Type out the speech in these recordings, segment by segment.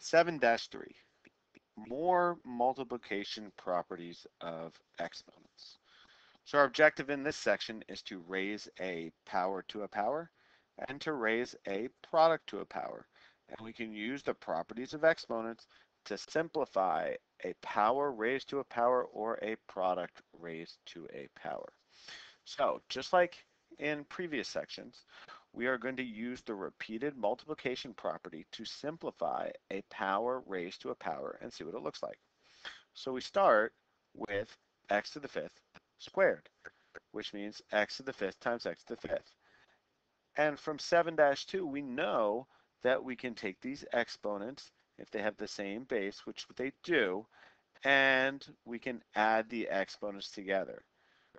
7-3, more multiplication properties of exponents. So our objective in this section is to raise a power to a power and to raise a product to a power. And we can use the properties of exponents to simplify a power raised to a power or a product raised to a power. So just like in previous sections, we are going to use the repeated multiplication property to simplify a power raised to a power and see what it looks like. So we start with x to the fifth squared, which means x to the fifth times x to the fifth. And from 7-2, we know that we can take these exponents if they have the same base, which they do, and we can add the exponents together,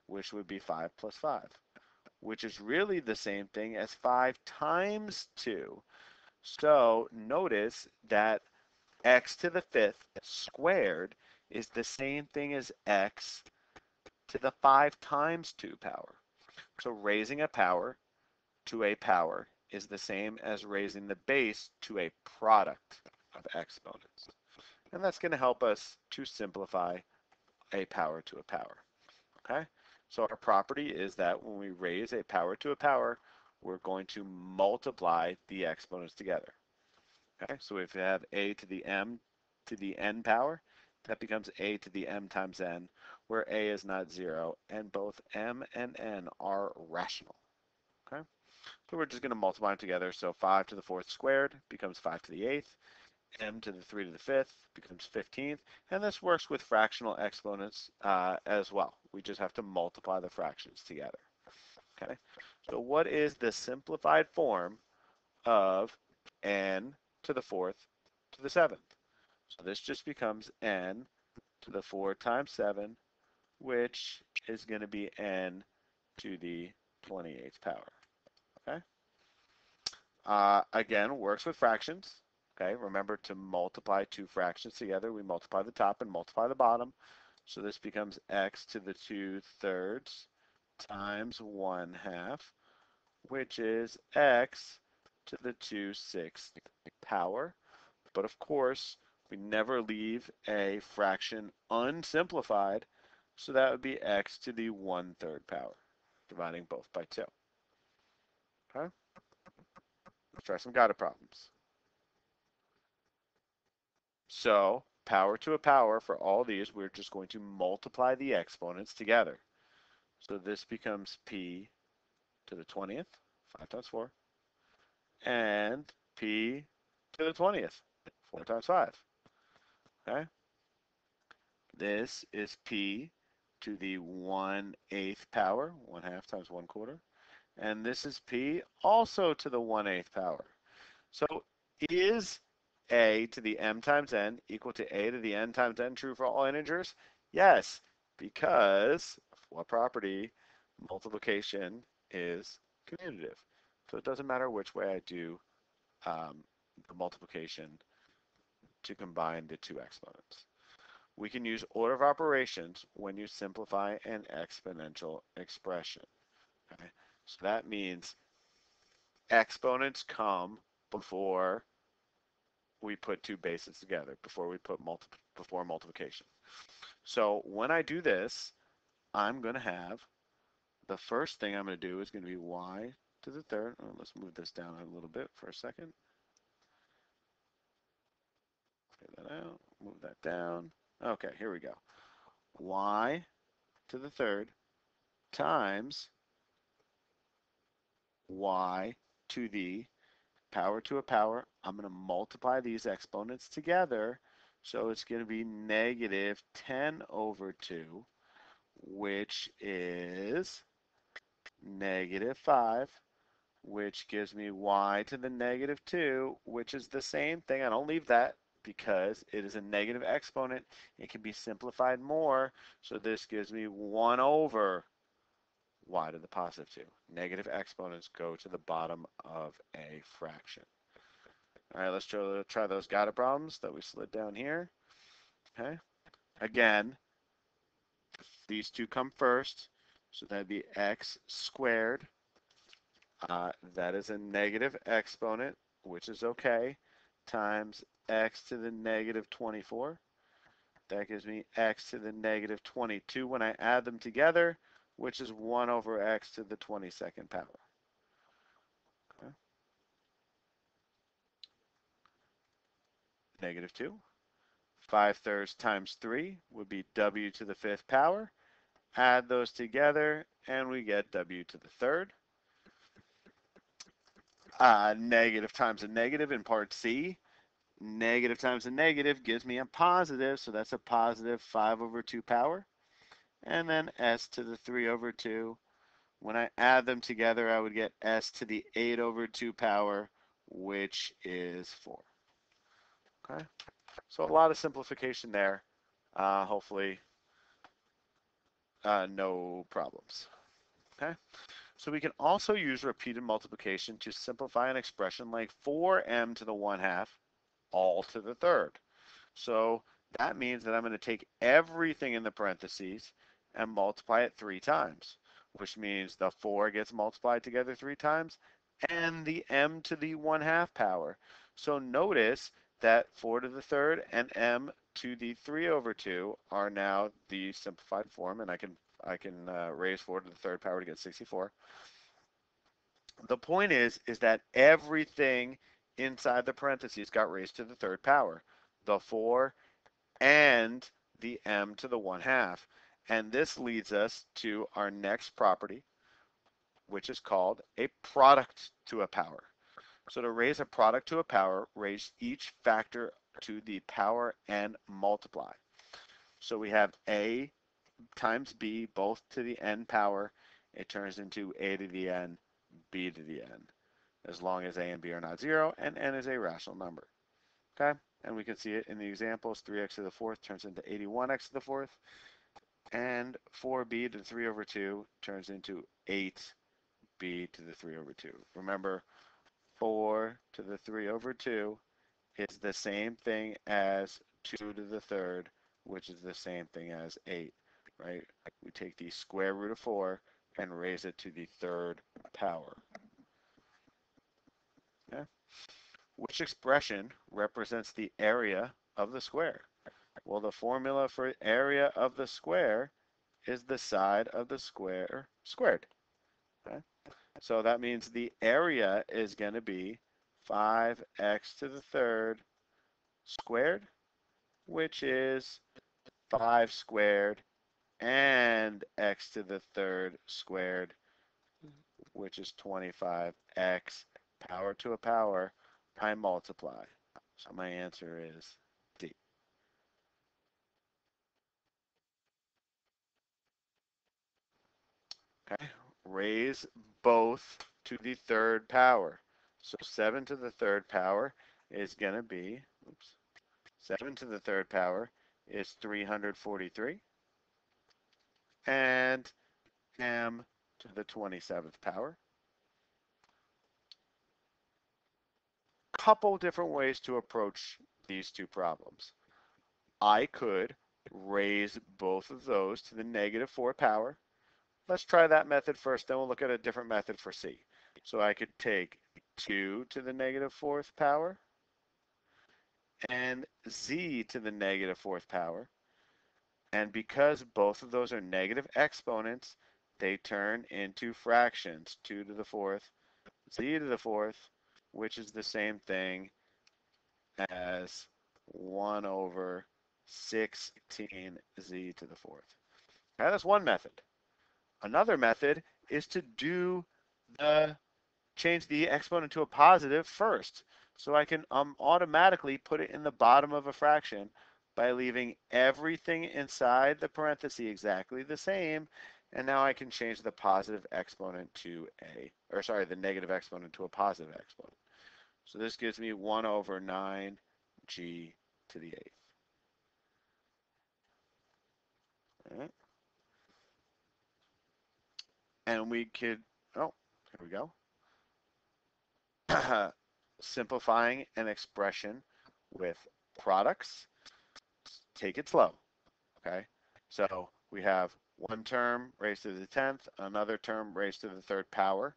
which would be 5 plus 5 which is really the same thing as 5 times 2. So notice that x to the fifth squared is the same thing as x to the 5 times 2 power. So raising a power to a power is the same as raising the base to a product of exponents. And that's going to help us to simplify a power to a power. Okay? So our property is that when we raise a power to a power, we're going to multiply the exponents together. Okay, so if we have a to the m to the n power, that becomes a to the m times n, where a is not zero, and both m and n are rational. Okay, so we're just going to multiply them together. So 5 to the fourth squared becomes 5 to the eighth, m to the 3 to the 5th becomes 15th, and this works with fractional exponents uh, as well. We just have to multiply the fractions together. Okay, so what is the simplified form of n to the 4th to the 7th? So this just becomes n to the 4 times 7, which is going to be n to the 28th power. Okay. Uh, again, works with fractions. Okay, remember to multiply two fractions together. We multiply the top and multiply the bottom. So this becomes x to the 2 thirds times 1 half, which is x to the 2 sixths power. But of course, we never leave a fraction unsimplified, so that would be x to the 1 third power, dividing both by 2. Okay? Let's try some guided problems. So power to a power for all these, we're just going to multiply the exponents together. So this becomes p to the 20th, 5 times 4, and p to the 20th, 4 times 5. Okay? This is p to the 1 8th power, 1 half times 1 quarter. And this is p also to the 1 8th power. So is a to the m times n equal to a to the n times n true for all integers? Yes, because what property? Multiplication is commutative. So it doesn't matter which way I do um, the multiplication to combine the two exponents. We can use order of operations when you simplify an exponential expression. Okay? So that means exponents come before we put two bases together before we put multi before multiplication. So when I do this, I'm going to have the first thing I'm going to do is going to be y to the third. Oh, let's move this down a little bit for a second. Get that out. Move that down. Okay, here we go. y to the third times y to the power to a power. I'm going to multiply these exponents together. So it's going to be negative 10 over 2, which is negative 5, which gives me y to the negative 2, which is the same thing. I don't leave that because it is a negative exponent. It can be simplified more. So this gives me 1 over y to the positive 2. Negative exponents go to the bottom of a fraction. All right, let's try, those guided problems that we slid down here. Okay. Again, these two come first. So that'd be x squared. Uh, that is a negative exponent, which is okay, times x to the negative 24. That gives me x to the negative 22 when I add them together, which is 1 over x to the 22nd power. Okay. Negative 2. 5 thirds times 3 would be w to the fifth power. Add those together, and we get w to the third. Uh, negative times a negative in part C. Negative times a negative gives me a positive, so that's a positive 5 over 2 power. And then s to the 3 over 2. When I add them together, I would get s to the 8 over 2 power, which is 4. Okay, so a lot of simplification there. Uh, hopefully, uh, no problems. Okay. So we can also use repeated multiplication to simplify an expression like 4m to the 1 half all to the third. So that means that I'm going to take everything in the parentheses and multiply it three times, which means the 4 gets multiplied together three times and the m to the 1 half power. So notice that 4 to the third and m to the 3 over 2 are now the simplified form, and I can I can uh, raise 4 to the third power to get 64. The point is, is that everything inside the parentheses got raised to the third power, the 4 and the m to the 1 half. And this leads us to our next property, which is called a product to a power. So to raise a product to a power, raise each factor to the power and multiply. So we have a times b, both to the n power, it turns into a to the n, b to the n, as long as a and b are not zero, and n is a rational number. Okay, and we can see it in the examples, 3x to the fourth turns into 81x to the fourth, and 4b to the 3 over 2 turns into 8b to the 3 over 2. Remember, 4 to the 3 over 2 is the same thing as 2 to the third, which is the same thing as 8 right? We take the square root of 4 and raise it to the third power. Okay? Which expression represents the area of the square? Well, the formula for area of the square is the side of the square squared. Okay? So that means the area is going to be 5x to the third squared, which is 5 squared and x to the third squared, which is 25x power to a power, I multiply. So my answer is Okay, raise both to the third power. So 7 to the third power is going to be, oops, 7 to the third power is 343 and m to the 27th power. Couple different ways to approach these two problems. I could raise both of those to the negative 4 power. Let's try that method first, then we'll look at a different method for C. So I could take 2 to the negative 4th power and z to the negative 4th power and because both of those are negative exponents, they turn into fractions. 2 to the fourth, z to the fourth, which is the same thing as 1 over 16z to the fourth. Now that's one method. Another method is to do the change the exponent to a positive first. So I can um, automatically put it in the bottom of a fraction by leaving everything inside the parenthesis exactly the same. And now I can change the positive exponent to a, or sorry, the negative exponent to a positive exponent. So this gives me 1 over 9g to the eighth. All right. And we could, oh, here we go. Simplifying an expression with products take it slow. Okay, so we have one term raised to the 10th, another term raised to the third power.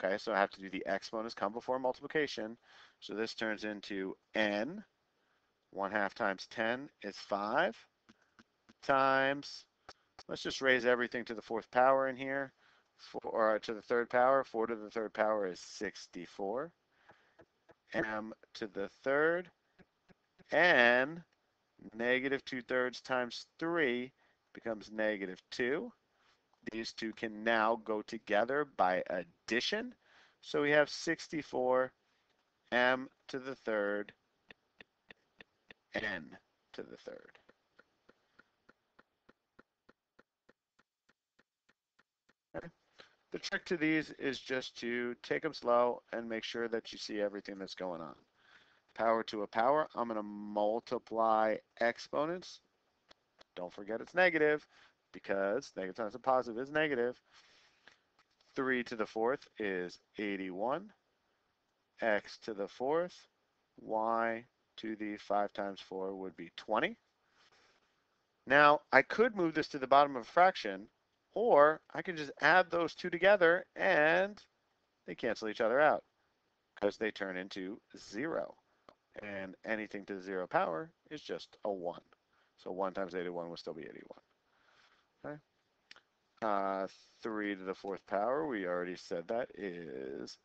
Okay, so I have to do the exponents come before multiplication. So this turns into n. 1 half times 10 is 5 times, let's just raise everything to the fourth power in here, four, or to the third power. 4 to the third power is 64. m to the third, And negative 2 thirds times 3 becomes negative 2. These two can now go together by addition. So we have 64 m to the third n to the third. The trick to these is just to take them slow and make sure that you see everything that's going on. Power to a power, I'm going to multiply exponents. Don't forget it's negative because negative times a positive is negative. 3 to the fourth is 81. x to the fourth, y to the 5 times 4 would be 20. Now, I could move this to the bottom of a fraction, or I can just add those two together and they cancel each other out because they turn into 0. And anything to the 0 power is just a 1. So 1 times 81 will still be 81. Okay. Uh, 3 to the fourth power, we already said that is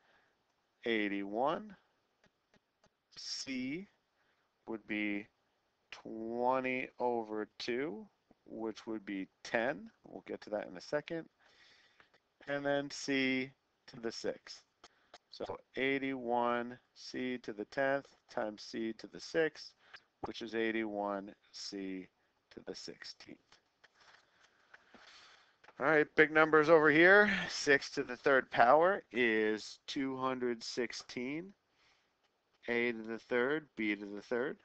81. C would be 20 over 2, which would be 10. We'll get to that in a second. And then C to the 6th. So 81 C to the 10th times C to the 6th, which is 81 C to the 16th. All right, big numbers over here. 6 to the third power is 216 a to the third, b to the third.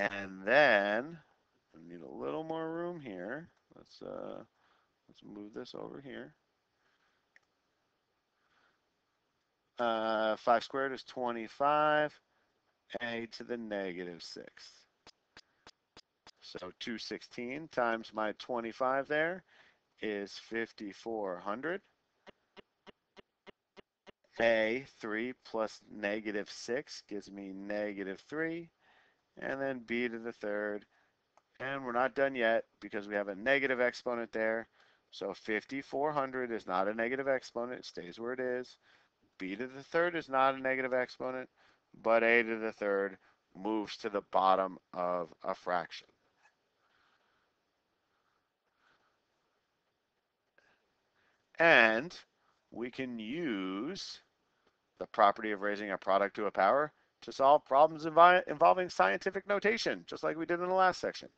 And then I need a little more room here. Let's uh, let's move this over here. Uh, 5 squared is 25. A to the negative 6. So 216 times my 25 there is 5,400. A, 3 plus negative 6 gives me negative 3. And then b to the third. And we're not done yet because we have a negative exponent there. So 5,400 is not a negative exponent. It stays where it is. b to the third is not a negative exponent. But a to the third moves to the bottom of a fraction. And we can use the property of raising a product to a power to solve problems involving scientific notation, just like we did in the last section.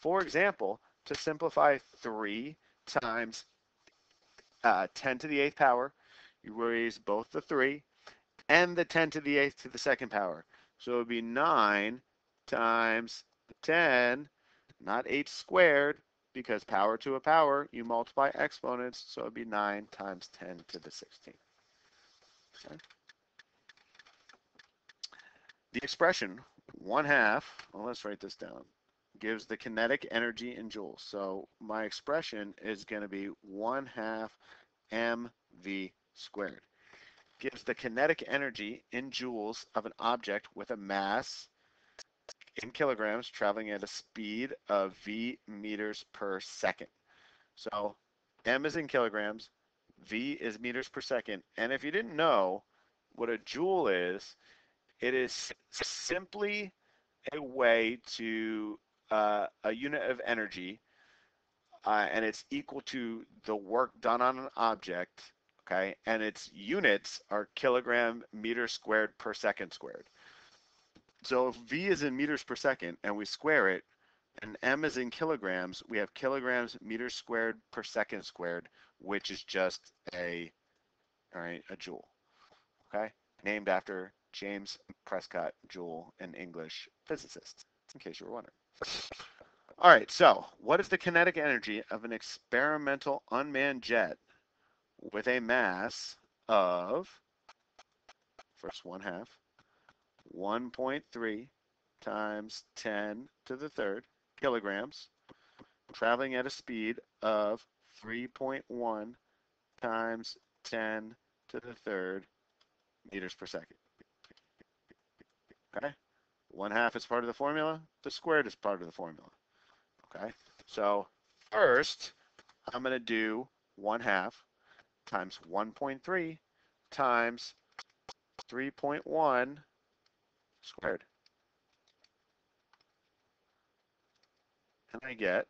For example, to simplify 3 times uh, 10 to the 8th power, you raise both the 3 and the 10 to the 8th to the second power. So it would be 9 times 10, not 8 squared, because power to a power, you multiply exponents, so it would be 9 times 10 to the 16th. Okay. The expression 1 half, well, let's write this down, gives the kinetic energy in joules. So my expression is going to be 1 half mv squared. Gives the kinetic energy in joules of an object with a mass in kilograms traveling at a speed of v meters per second. So m is in kilograms, v is meters per second. And if you didn't know what a joule is, it is simply a way to uh, a unit of energy, uh, and it's equal to the work done on an object, okay? And its units are kilogram meter squared per second squared. So if V is in meters per second and we square it, and M is in kilograms, we have kilograms meters squared per second squared, which is just a, all right, a joule, okay? Named after James Prescott Joule, an English physicist, in case you were wondering. All right, so what is the kinetic energy of an experimental unmanned jet with a mass of, first one half, 1.3 times 10 to the third kilograms, traveling at a speed of 3.1 times 10 to the third meters per second. Okay? One half is part of the formula. The squared is part of the formula. Okay? So first, I'm going to do 1 half times 1.3 times 3.1 squared. And I get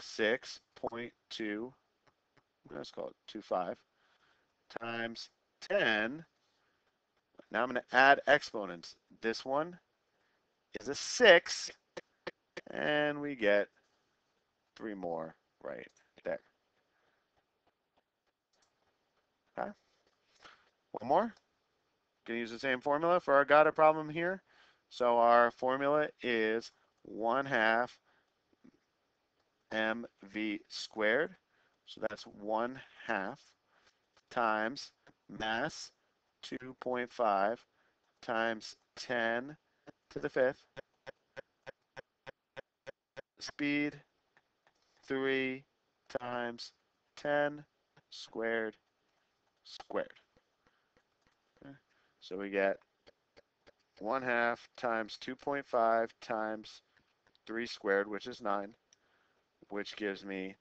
6.2, let's call it 25, times 10. Now I'm going to add exponents. This one is a 6, and we get three more right there. Okay. One more. Going to use the same formula for our got a problem here. So our formula is 1 half mv squared. So that's 1 half times mass 2.5 times 10 to the fifth. Speed 3 times 10 squared squared. Okay. So we get 1 half times 2.5 times 3 squared, which is 9, which gives me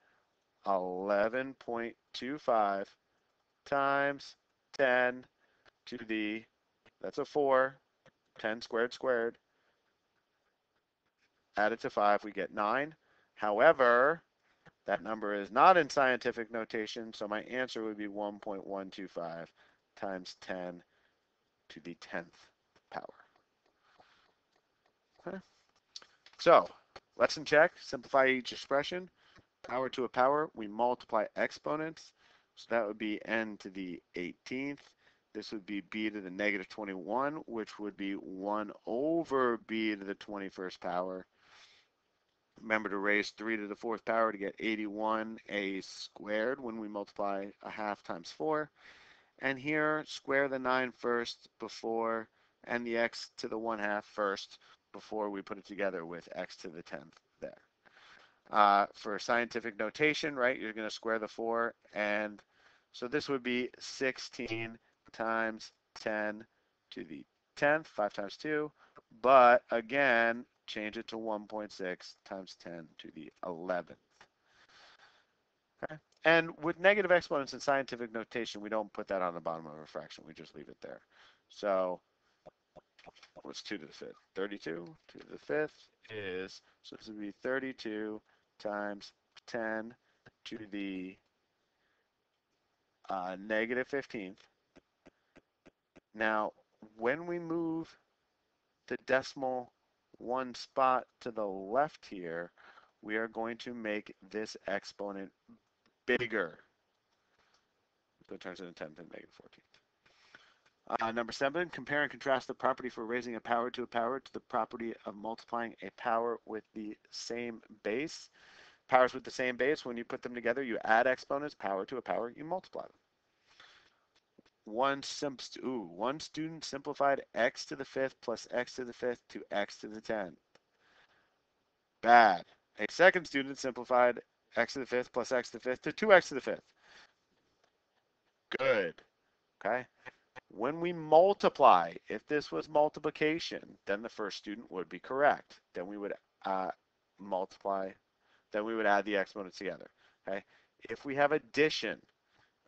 11.25 times 10 to the, that's a 4, 10 squared squared. Add it to 5, we get 9. However, that number is not in scientific notation, so my answer would be 1.125 times 10 to the 10th power. Okay. So, lesson check, simplify each expression. Power to a power, we multiply exponents. So that would be n to the 18th. This would be b to the negative 21, which would be 1 over b to the 21st power. Remember to raise 3 to the 4th power to get 81a squared when we multiply a half times 4. And here, square the 9 first before, and the x to the 1 half first before we put it together with x to the 10th there. Uh, for scientific notation, right, you're going to square the 4, and so this would be 16 times 10 to the 10th, 5 times 2, but again, change it to 1.6 times 10 to the 11th. Okay. And with negative exponents in scientific notation, we don't put that on the bottom of a fraction. We just leave it there. So what's 2 to the 5th? 32 to the 5th is, so this would be 32 times 10 to the uh, negative 15th. Now, when we move the decimal one spot to the left here, we are going to make this exponent bigger. So it turns into 10 to the negative 14th. Uh, number seven, compare and contrast the property for raising a power to a power to the property of multiplying a power with the same base. Powers with the same base, when you put them together, you add exponents, power to a power, you multiply them one, ooh, one student simplified x to the fifth plus x to the fifth to x to the 10th. Bad. A second student simplified x to the fifth plus x to the fifth to 2x to the fifth. Good. Okay. When we multiply, if this was multiplication, then the first student would be correct. Then we would uh, multiply, then we would add the exponents together. Okay. If we have addition,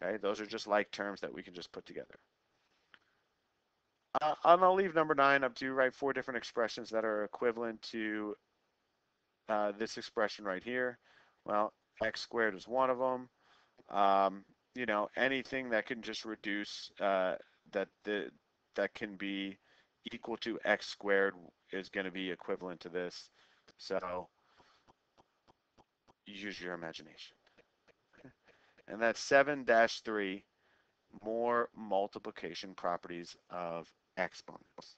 Okay, those are just like terms that we can just put together. Uh, and I'll leave number nine up to write four different expressions that are equivalent to uh, this expression right here. Well, x squared is one of them. Um, you know, anything that can just reduce uh, that the that can be equal to x squared is going to be equivalent to this. So use your imagination and that's 7-3 more multiplication properties of exponents.